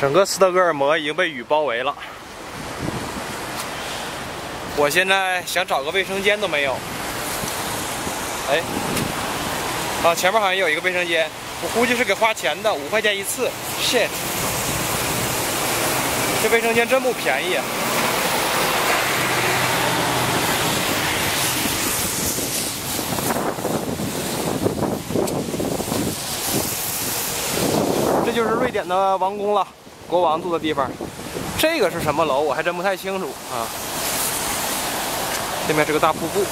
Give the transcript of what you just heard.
整个斯德哥尔摩已经被雨包围了。我现在想找个卫生间都没有。哎，啊，前面好像有一个卫生间，我估计是给花钱的，五块钱一次。shit，这卫生间真不便宜。这就是瑞典的王宫了，国王住的地方。这个是什么楼？我还真不太清楚啊。对面是个大瀑布。